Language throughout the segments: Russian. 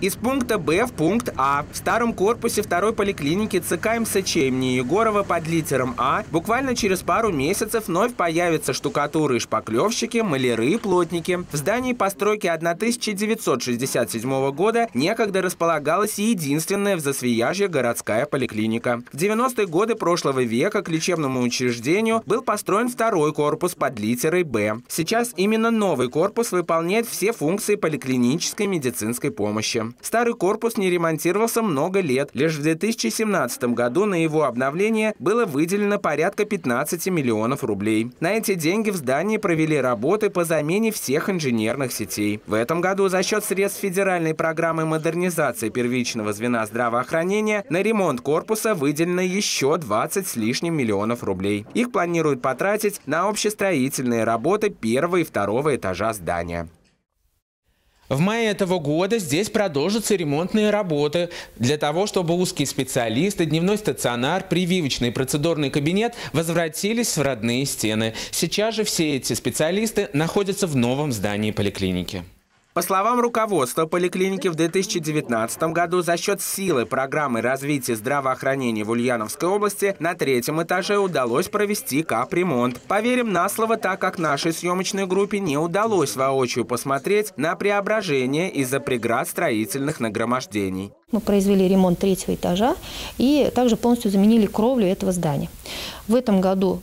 Из пункта Б в пункт А. В старом корпусе второй поликлиники ЦК МСЧ имени Егорова под литером А буквально через пару месяцев вновь появятся штукатуры и шпаклевщики, маляры и плотники. В здании постройки 1967 года некогда располагалась единственная в Засвияжье городская поликлиника. В 90-е годы прошлого века к лечебному учреждению был построен второй корпус под литерой Б. Сейчас именно новый корпус выполняет все функции поликлинической медицинской помощи. Старый корпус не ремонтировался много лет. Лишь в 2017 году на его обновление было выделено порядка 15 миллионов рублей. На эти деньги в здании провели работы по замене всех инженерных сетей. В этом году за счет средств федеральной программы модернизации первичного звена здравоохранения на ремонт корпуса выделено еще 20 с лишним миллионов рублей. Их планируют потратить на общестроительные работы первого и второго этажа здания. В мае этого года здесь продолжатся ремонтные работы для того, чтобы узкие специалисты, дневной стационар, прививочный и процедурный кабинет возвратились в родные стены. Сейчас же все эти специалисты находятся в новом здании поликлиники. По словам руководства поликлиники, в 2019 году за счет силы программы развития здравоохранения в Ульяновской области на третьем этаже удалось провести капремонт. Поверим на слово, так как нашей съемочной группе не удалось воочию посмотреть на преображение из-за преград строительных нагромождений. Мы произвели ремонт третьего этажа и также полностью заменили кровлю этого здания. В этом году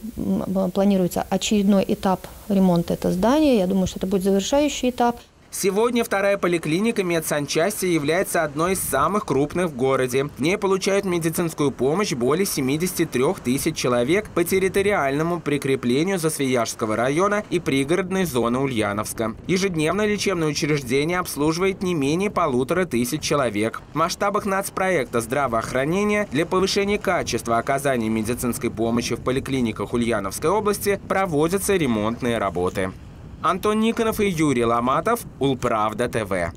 планируется очередной этап ремонта этого здания. Я думаю, что это будет завершающий этап. Сегодня вторая поликлиника медсанчасти является одной из самых крупных в городе. В ней получают медицинскую помощь более 73 тысяч человек по территориальному прикреплению Засвияжского района и пригородной зоны Ульяновска. Ежедневно лечебное учреждение обслуживает не менее полутора тысяч человек. В масштабах нацпроекта здравоохранения для повышения качества оказания медицинской помощи в поликлиниках Ульяновской области проводятся ремонтные работы. Антон Никонов и Юрий Ломатов, Улправда ТВ.